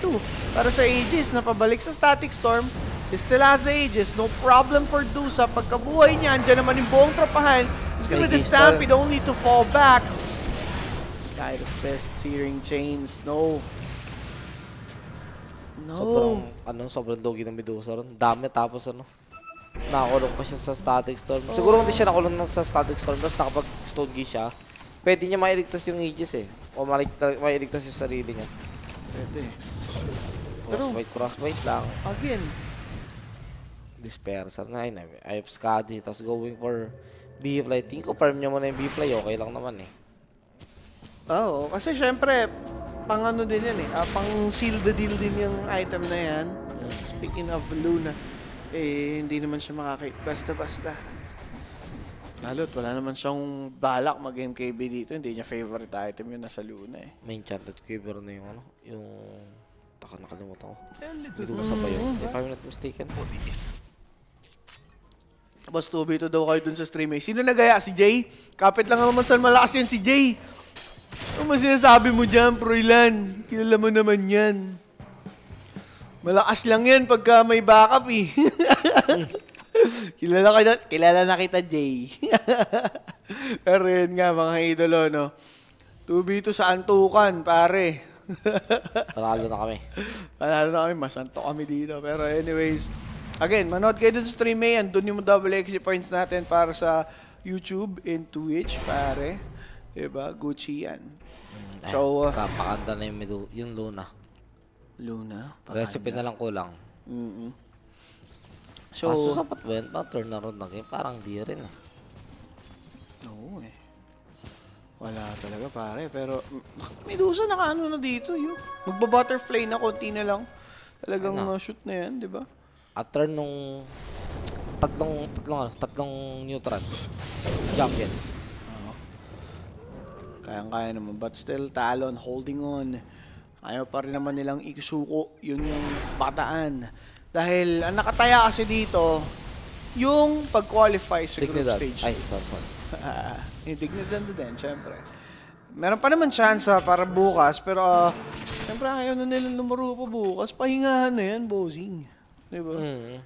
Para sa Aegis, napabalik sa Static Storm. He still has the Aegis. No problem for Dusa. Pagkabuhay niya, andyan naman yung buong tropahan. He's gonna the. Stampede only to fall back. Guide of Fist, Searing Chains. No. No. Sobrang, ano, sobrang logi ng Medusa ron. Dami tapos ano. Nakakulong pa siya sa Static Storm. Siguro hindi siya nakulong na sa Static Storm. Tapos nakapag Stone Key siya. Pwede niya mailigtas yung Aegis eh. O mailigtas, mailigtas yung sarili niya. Pwede. Crossbite, crossbite lang. Again. Disperser na yun. eh. Ayop Skadi. Tapos going for B-Fly. Tingin ko farm niya muna yung B-Fly. Okay lang naman eh. Oo, kasi syempre, pang ano din yan eh. ah, pang seal the deal din yung item na yan. Speaking of Luna, eh, hindi naman siya makakait. Basta-basta. Lalo't wala naman siyang balak mag-MKB dito. Hindi niya favorite item yun nasa Luna eh. May enchanted quiver na yung ano. Yung... Taka nakalimutan ko. Medusa pa yun. If I'm not mistaken. Tapos 2v2 daw kayo dun sa stream eh. Sino nagaya? Si Jay? Kapit lang naman saan malakas yan si Jay. Ano mo sinasabi mo dyan, Proilan? Kilala mo naman yan. Malakas lang yan pagka may backup eh. kilala, ka na, kilala na kita, Jay. Pero yun nga, mga idolo, no? 2v2 sa antukan, pare. Panalo na kami. Panalo na kami, masanto kami dito. Pero anyways, again, manood kayo dun sa stream eh. Andun yung double XP points natin para sa YouTube and Twitch, pare. Diba? Gucci yan. So, uh, Kapakanda na yung, Medu yung Luna. Luna. Recipe na lang kulang. Mm So, So, Kaso sapat ba yun? Parang turn around na game. Parang di rin eh. oo eh. Wala talaga pare. Pero, mm, Medusa nakaano na dito yun. Magba-butterfly na konti na lang. Talagang Ano? shoot na yan, di ba? At turn nung tatlong tatlong ano, tatlong neutral. Champion. Kayang-kaya naman. But still, Talon holding on. Ayaw pa rin naman nilang ikusuko. Yun yung pataan. Dahil ang nakataya kasi dito, yung pag-qualify sa group Dignidad. stage. Ay, sorry, sorry. yung dignidad na din, syempre. Meron pa naman chance ah, para bukas, pero ah, syempre ayaw na nilang lumaro pa bukas. Pahingahan na yan, bossing. Di ba? Mm.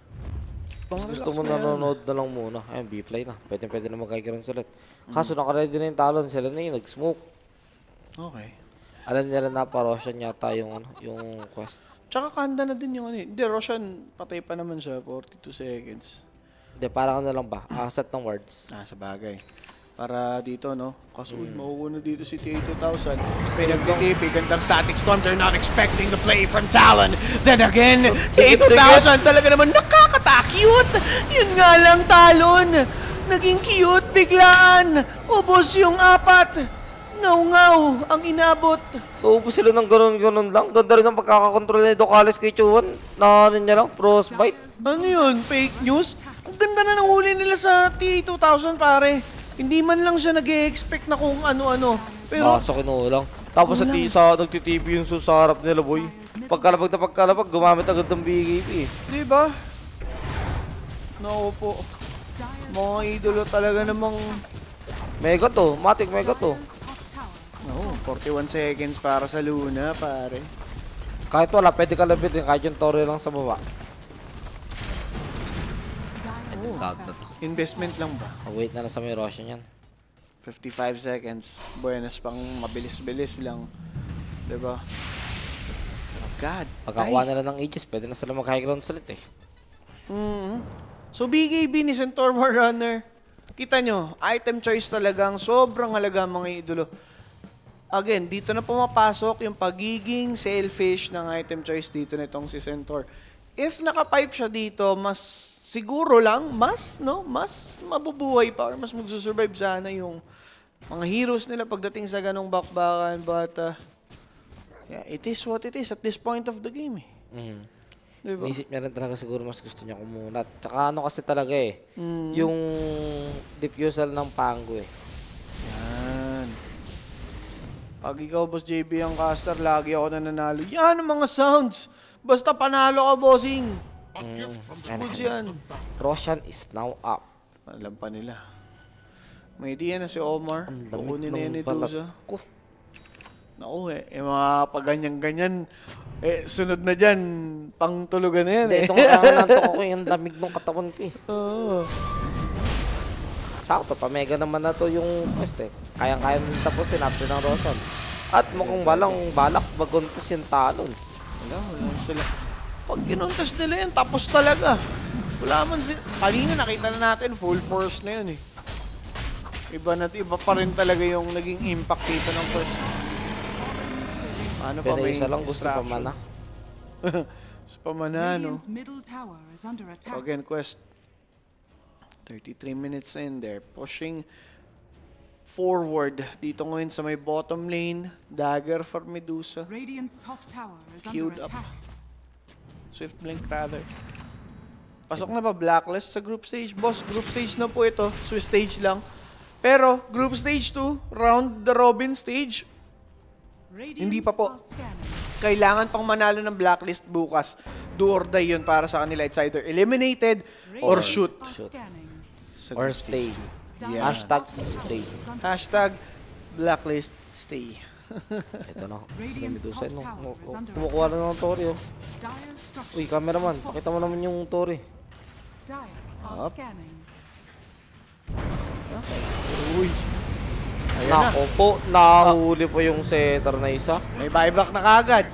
Pang Gusto mo na nanonood na lang muna. Ayun, B-fly na. Pwede pwede na magkakaroon ulit. Kaso nakaready na yung talon. Sila na yung nag-smoke. Okay. Alam nila na pa Roshan yata yung ano, yung quest. Tsaka kanda na din yung ano eh. Hindi, Roshan, patay pa naman siya, 42 seconds. Hindi, parang ano lang ba? Ah, set ng words. Ah, sa bagay. Para dito, no? Kasi uy, mauuna dito si TA2000. Pinag-TP, gandang static storm. They're not expecting the play from Talon. Then again, TA2000 talaga naman nakakata-cute. Yun nga lang, Talon. Naging cute biglaan. Ubos yung apat. Ngaw-ngaw ang inabot. Uupo sila ng ganun-ganun lang. Ganda rin ang pagkakakontrol ni Docales kay Chuan. Na ano niya lang, frostbite. Ano yun? Fake news? Ang ganda na ng huli nila sa TA2000, pare. Hindi man lang siya nag expect na kung ano-ano. Pero, Pero, kinulang. Tapos sa tisa, nagtitv yung sa harap nila, boy. Pagkalabag na pagkalabag, gumamit agad ng BKB eh. di ba? Naku po. Mga idolo talaga namang... Mega to, matic mega to. No, 41 seconds para sa Luna, pare. Kahit wala, pwede ka labitin kahit yung toro lang sa baba. Oh. na to. Investment lang ba? Mag-wait na lang sa may Roshan yan. 55 seconds. Buenas pang mabilis-bilis lang. Di ba? Oh God. Pagkakuha nila ng ages, pwede na sila mag-high ground ulit eh. Mhm. So BKB ni Centaur Runner, kita nyo, item choice talagang sobrang halaga mga idolo. Again, dito na pumapasok yung pagiging selfish ng item choice dito nitong si Centaur. If nakapipe siya dito, mas siguro lang, mas, no, mas mabubuhay pa or mas magsusurvive sana yung mga heroes nila pagdating sa ganong bakbakan. But, uh, yeah, it is what it is at this point of the game. Eh. Mm. Diba? Inisip niya rin talaga siguro mas gusto niya kumunat. Tsaka ano kasi talaga eh, Mm. yung diffusal ng Pango eh. Yan. Pag ikaw, Boss JB, ang caster, lagi ako nananalo. Yan ang mga sounds. Basta panalo ka, bossing. Mm. Goods yan. Roshan is now up. Alam pa nila. May idea na si Omar. Ang na yan ni ng balat ko. Naku eh, yung mga pag ganyan-ganyan, Eh, sunod na dyan, pang tulugan na yan eh. itong kailangan nantok ako yung lamig ng katawan ko eh. Oo. Sakto, pamega naman na to yung quest eh. Kayang-kaya nang tapusin after ng Roshan. At mukhang balang balak baguntos yung talon. Wala, wala sila. Pag ginuntas nila yan, tapos talaga. Wala man sila. Kanina nakita na natin, full force na yun eh. Iba na, iba pa rin talaga yung naging impact dito ng first. Ano pa Pero may isa lang gusto pa mana. No? Tower is under attack. Again, quest. 33 minutes in there. Pushing forward. Dito ngayon sa may bottom lane. Dagger for Medusa. Queued up. attack. Swift Blink rather. Pasok na ba Blacklist sa group stage? Boss, group stage na po ito. Swift stage lang. Pero, group stage 2, round the robin stage, Radiant Hindi pa po. kailangan pang manalo ng blacklist bukas. Do or die yun para sa kanila. It's either eliminated or shoot. Shoot. Or stay. Yeah. Hashtag stay. Hashtag blacklist stay. Ito na. Medusa. No, is under kumukuha na ng Tori oh. Uy, cameraman. Pakita mo naman yung Tori. Up. Uy. Ayan na. Nako po, nahuli po yung setter na isa. May buyback na kagad.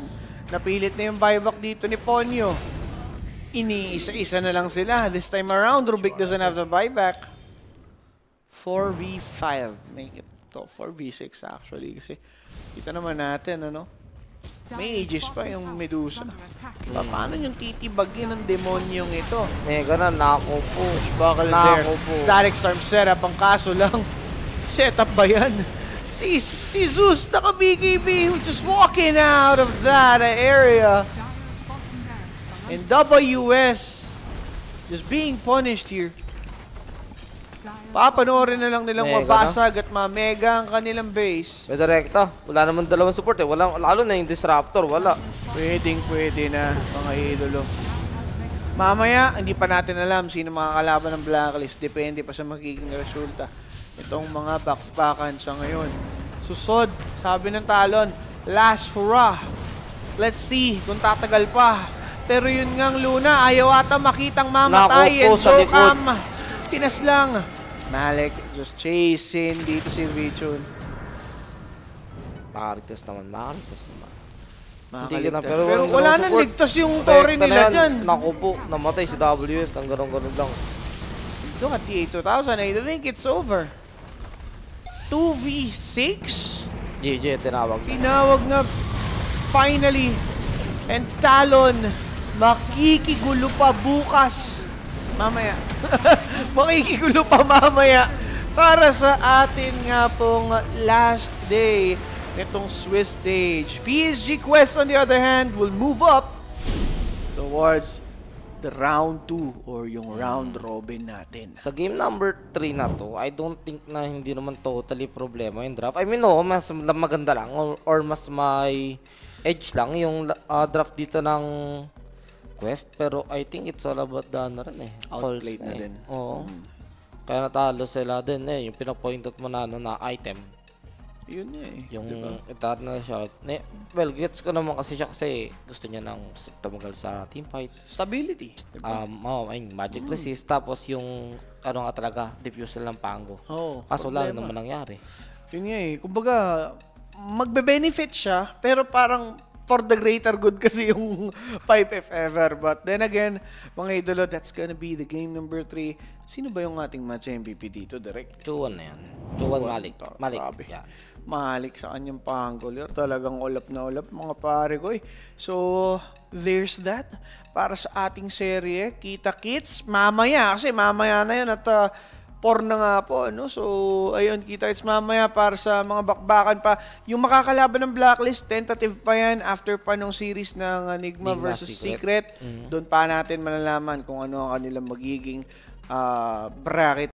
Napilit na yung buyback dito ni Ponyo. Iniisa-isa na lang sila. This time around, Rubik doesn't have the buyback. 4v5. Make it to 4v6 actually. Kasi kita naman natin, ano? May ages pa yung Medusa. Pa- Paano yung titibagin ng demonyong ito? Mega na, nako po. Buckle there. Nako po. Static Storm setup. Ang kaso lang, setup ba yan? Si, si Zeus, naka-BKB, who just walking out of that area. And WS just being punished here. Papanoorin na lang nilang Mega, mabasag at mamega ang kanilang base. May direkta. Wala naman dalawang support eh. Wala, lalo na yung disruptor. Wala. Pwedeng pwede na, mga idolo. Mamaya, hindi pa natin alam sino makakalaban ng blacklist. Depende pa sa magiging resulta. Itong mga bakbakan sa ngayon. Susod, sabi ng talon, last hurrah. Let's see kung tatagal pa. Pero yun ngang Luna, ayaw ata makitang mamatay. Naku po, sa likod. Pinas lang. Malik just chasing dito si Vichun. Makaritas naman. Makaritas naman. Makakaligtas. na, pero Pero, wala nang ligtas yung Tori Direkta na nila yan. dyan. Naku po, namatay si WS ng ganun-ganun lang. Look at the 8,000. I think it's over. 2v6? GG, tinawag. Tinawag na finally. And Talon, makikigulo pa bukas. Mamaya. makikigulo pa mamaya. Para sa atin nga pong last day nitong Swiss stage. PSG Quest on the other hand will move up towards the round 2 or yung round robin natin. Sa game number 3 na to, I don't think na hindi naman totally problema yung draft. I mean, no, mas maganda lang or, or mas may edge lang yung uh, draft dito ng quest. Pero I think it's all about the ano rin eh. Outplayed na eh. din. Oo. Kaya natalo sila din eh. Yung pinapoint out mo na, ano, na item. Yun nga eh. Yung diba? eternal shot. Ne, well, gets ko naman kasi siya kasi gusto niya ng tumagal sa team fight. Stability. Diba? Um, oh, ayun, magic resist. Tapos yung, ano nga talaga, diffusal ng pango. Oo. Kaso wala problema. naman nangyari. Yun nga eh. Kumbaga, magbe-benefit siya, pero parang for the greater good kasi yung pipe if ever. But then again, mga idolo, that's gonna be the game number 3. Sino ba yung ating match MVP dito, direct? Chuan na yan. Chuan Malik. Ta- Malik. grabe. Yan. Malik sa kanyang panggoler. Talagang ulap na ulap, mga pare ko eh. So, there's that. Para sa ating serye, kita kits, mamaya, kasi mamaya na yun at uh, por na nga po, no? So, ayun, kita it's mamaya para sa mga bakbakan pa. Yung makakalaban ng Blacklist, tentative pa yan after pa nung series ng Enigma, Enigma versus Secret. Secret. Doon pa natin malalaman kung ano ang kanilang magiging ah, bracket